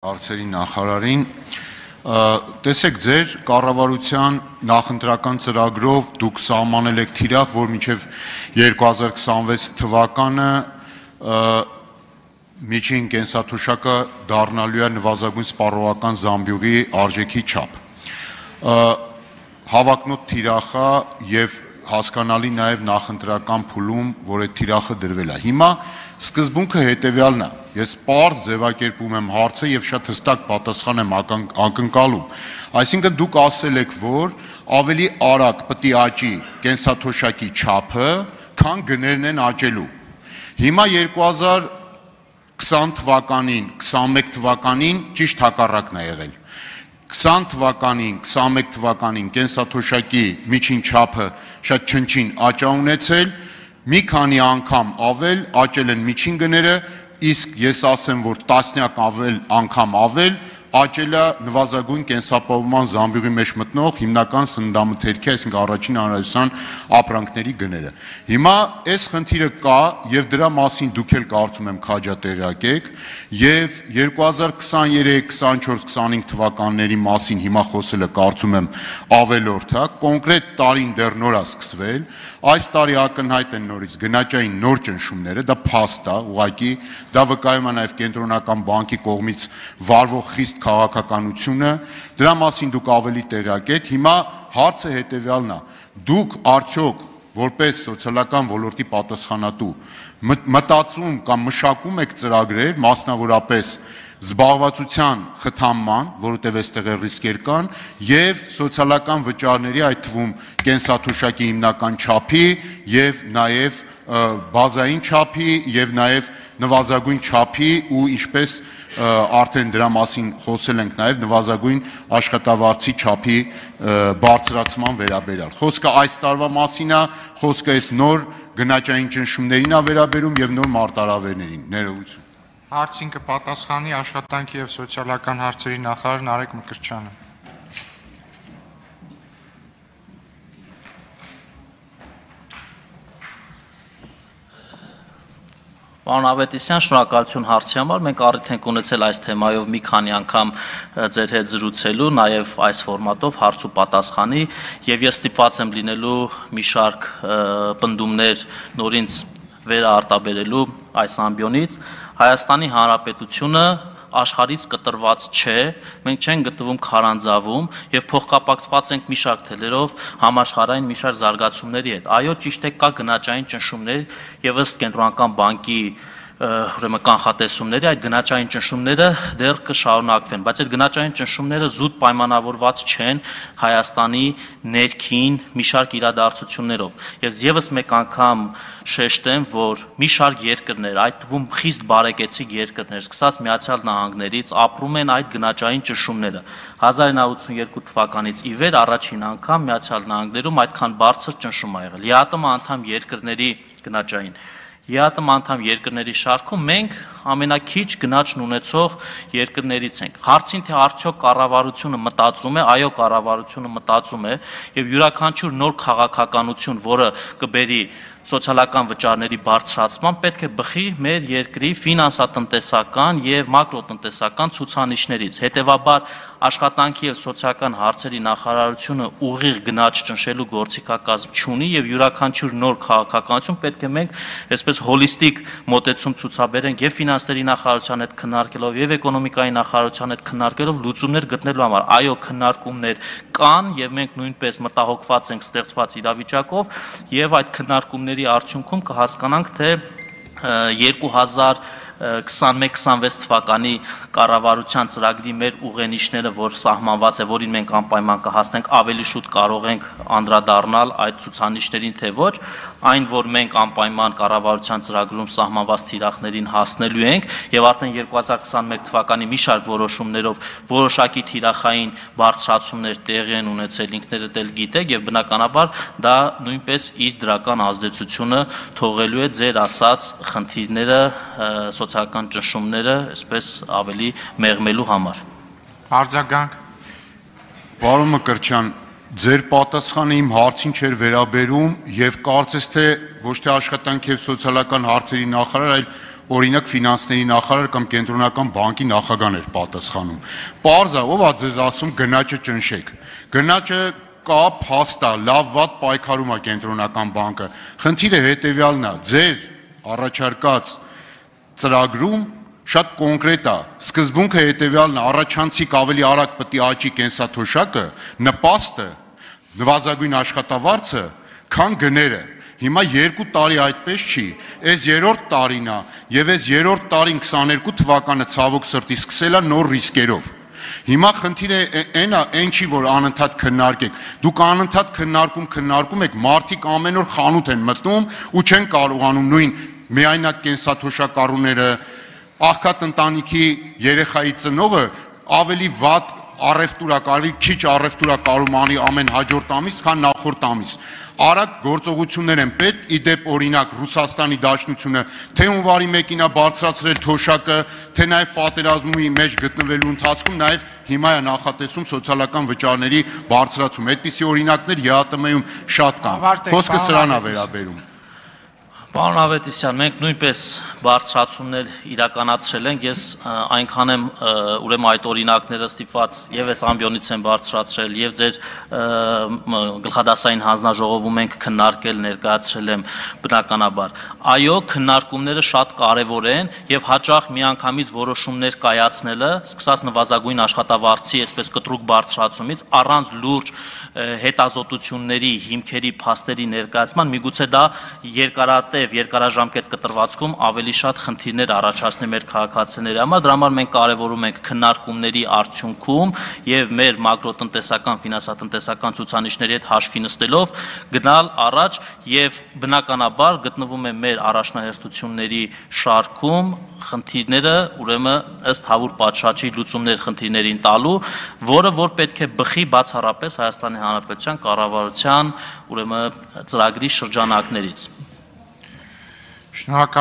հարցերի նախարարին տեսեք ձեր կառավարության նախընտրական ծրագրով դուք սահմանել եք թիրախ, որ մինչև 2026 թվականը միջին կենսաթոշակը դառնալու է նվազագույն սպառողական զամբյուղի արժեքի չափ։ Հավակնոտ թիրախա եւ հասկանալի նաեւ նախընտրական փուլում, որ այդ թիրախը դրվել է։ Հիմա սկզբունքը հետեւյալն է Ես པարզ ձևակերպում եմ հարցը եւ շատ հստակ պատասխան եմ ակնկալում։ Այսինքն դուք ասել եք, որ ավելի արագ է աճի կենսաթոշակի չափը, քան գներն են աճելու։ Հիմա 2020 թվականին, 21 թվականին ճիշտ հակառակն է եղել։ 20 թվականին, 21 թվականին կենսաթոշակի միջին չափը շատ չնչին աճ ունեցել, մի քանի անգամ ավել աճել են միջին գները իսկ ես ասեմ, որ տասնյակ ավել անգամ ավել աճել է նվազագույն կենսապահովման զամբյուղի մեջ մտնող հիմնական սննդամթերքի, այսինքն առաջին հանրայության ապրանքների գները։ Հիմա այս խնդիրը կա եւ դրա մասին դուք էլ կարծում եմ քաջատեղյակ եք եւ 2023, 24, 25 թվականների մասին հիմա խոսելը կարծում եմ ավելորդ է, կոնկրետ տարին դեռ նոր է սկսվել, այս տարի ակնհայտ են նորից գնաճային նոր ճնշումները, դա փաստ է, ուղղակի դա վկայում է նաեւ կենտրոնական բանկի կողմից վարվող խիստ քաղաքականությունը, դրա մասին դուք ավելի տեղյակ եք։ Հիմա հարցը հետեւյալն է. դուք արդյոք որպես սոցիալական ոլորտի պատասխանատու մտածում կամ մշակում եք ծրագրեր, մասնավորապես զբաղվածության խթանման, որովհետև այստեղ է ռիսկեր կան, եւ սոցիալական վճարների, այդ թվում կենսաթոշակի հիմնական չափի եւ նաեւ բազային չափի եւ նաեւ նվազագույն չափի ու ինչպես արդեն դրա մասին խոսել ենք նաև նվազագույն աշխատավարձի չափի բարձրացման վերաբերյալ։ Խոսքը այս տարվա մասին է, խոսքը այս նոր գնաճային ճնշումներին է վերաբերում եւ նոր մարտարավերներին։ Ներողություն։ Հարցին կպատասխանի աշխատանքի եւ սոցիալական հարցերի նախարար Նարեկ Մկրտչյանը։ Պարոն Ավետիսյան, շնորհակալություն հարցի համար։ Մենք առիթ ենք ունեցել այս թեմայով մի քանի անգամ ձեր հետ զրուցելու, նաև այս ֆորմատով հարց ու պատասխանի, եւ ես ստիպված եմ լինելու մի շարք պնդումներ նորից վերարտաբերելու այս ամբիոնից։ Հայաստանի Հանրապետությունը աշխարից կտրված չէ, մենք չենք գտնվում քարանձավում եւ փոխկապակցված ենք մի շարք թելերով համաշխարհային մի շարք զարգացումների հետ։ Այո, ճիշտ է կա գնաճային ճնշումներ եւ ըստ կենտրոնական բանկի ուրեմն կանխատեսումների այդ գնաճային ճնշումները դեռ կշարունակվեն, բայց այդ գնաճային ճնշումները զուտ պայմանավորված չեն Հայաստանի ներքին մի շարք իրադարձություններով։ Ես եւս մեկ անգամ շեշտեմ, որ մի շարք երկրներ, այդ թվում խիստ բարեկեցիկ երկրներ, սկսած Միացյալ Նահանգներից, ապրում են այդ գնաճային ճնշումները։ 1982 թվականից ի վեր առաջին անգամ Միացյալ Նահանգներում այդքան բարձր ճնշում ա եղել։ ԵԱՏՄ անդամ երկրների գնաճային ԵԱՏՄ անդամ երկրների շարքում մենք ամենակիչ գնաճն ունեցող երկրներից ենք։ Հարցին թե արդյոք կառավարությունը մտածում է, այո, կառավարությունը մտածում է եւ յուրաքանչյուր նոր քաղաքականություն, որը կբերի սոցիալական վճարների բարձրացման պետք է բխի մեր երկրի ֆինանսատնտեսական եւ մակրոտնտեսական ցուցանիշներից։ Հետևաբար աշխատանքի եւ սոցիալական հարցերի նախարարությունը ուղիղ գնաճ ճնշելու գործիքակազմ չունի եւ յուրաքանչյուր նոր քաղաքականություն պետք է մենք այսպես հոլիստիկ մոտեցում ցուցաբերենք եւ ֆինանսների նախարարության հետ քննարկելով եւ էկոնոմիկայի նախարարության հետ քննարկելով լուծումներ գտնելու համար։ Այո, քննարկումներ կան եւ մենք նույնպես մտահոգված ենք ստեղծված իրավիճակով եւ այդ քննարկումների արդյունքում կհասկանանք թե 2000 21-26 թվականի կառավարության ծրագրի մեր ուղենիշները, որ սահմանված է, որին մենք անպայման կհասնենք, ավելի շուտ կարող ենք անդրադառնալ այդ ցուցանիշներին, թե ոչ, այն, որ մենք անպայման կառավարության ծրագրում սահմանված թիրախներին հասնելու ենք եւ արդեն 2021 թվականի մի շարք որոշումներով որոշակի թիրախային բարձրացումներ տեղի են ունեցել, ինքներդ էլ գիտեք եւ բնականաբար դա նույնպես իր դրական ազդեցությունը թողելու է ձեր ասած խնդիրները սոցիալական ճնշումները այսպես ավելի մեղմելու համար։ Արձագանք Պարոն Մկրտչյան, ձեր պատասխանը իմ հարցին չէր վերաբերում եւ կարծես թե ոչ թե աշխատանք եւ սոցիալական հարցերի նախարար, այլ օրինակ ֆինանսների նախարար կամ կենտրոնական բանկի նախագահն էր պատասխանում։ Պարզա, ով է ձեզ ասում գնաճը ճնշեք։ Գնաճը կա փաստա, լավ վատ պայքարում է կենտրոնական բանկը։ Խնդիրը հետեւյալն է, ձեր առաջարկած ծրագրում շատ կոնկրետ է։ Սկզբունքը հետեւյալն է, առաջանցիկ ավելի արագ պետք է աճի կենսաթոշակը, նպաստը, նվազագույն աշխատավարձը, քան գները։ Հիմա 2 տարի այդպես չի։ Այս երրորդ տարին է, եւ այս երրորդ տարին 22 թվականը ցավոք սրտի սկսել է նոր ռիսկերով։ Հիմա խնդիրը այն է, այն չի, որ անընդհատ քննարկեք։ Դուք անընդհատ քննարկում քննարկում եք, մարդիկ ամեն օր խանութ են մտնում ու չեն կարողանում նույն միայնակ կենսաթոշակառուները, աղքատ ընտանիքի երեխայի ծնողը ավելի վատ առևտուրա կարելի քիչ առևտուրա կարում անի ամեն հաջորդ ամիս, քան նախորդ ամիս։ Արագ գործողություններ են պետք, իդեպ օրինակ Ռուսաստանի Դաշնությունը թե հունվարի 1-ին է բարձրացրել թոշակը, թե նաև պատերազմի մեջ գտնվելու ընթացքում նաև հիմա է նախատեսում սոցիալական վճարների բարձրացում։ Այդպիսի օրինակներ ԵԱՏՄ-ում շատ կան։ Խոսքը սրան է վերաբերում։ Պարոն Ավետիսյան, մենք նույնպես բարձրացումներ իրականացրել ենք։ Ես այնքան եմ ուրեմն այդ օրինակները ստիպված եւ այս ամբիոնից եմ բարձրացրել եւ ձեր գլխադասային հանձնաժողովում ենք քննարկել, ներկայացրել եմ բնականաբար։ Այո, քննարկումները շատ կարեւոր են եւ հաճախ միանգամից որոշումներ կայացնելը, սկսած նվազագույն աշխատավարձի, այսպես կտրուկ բարձրացումից առանց լուրջ հետազոտությունների, հիմքերի, փաստերի ներկայացման, միգուցե դա երկարատև, երկարաժամկետ կտրվածքում ավելի շատ խնդիրներ առաջացնի մեր քաղաքացիների համար։ Դրա համար մենք կարևորում ենք քննարկումների արդյունքում եւ մեր մակրոտնտեսական, ֆինանսատնտեսական ցուցանիշների հետ հաշվի նստելով գնալ առաջ եւ բնականաբար գտնվում է մեր առաջնահերթությունների շարքում խնդիրները ուրեմն ըստ հավուր պատշաճի լուծումներ խնդիրներին տալու, որը որ պետք է բխի բացառապես Հայաստանի Հանրապետության կառավարության ուրեմն ծրագրի շրջանակներից։ Շնորհակալ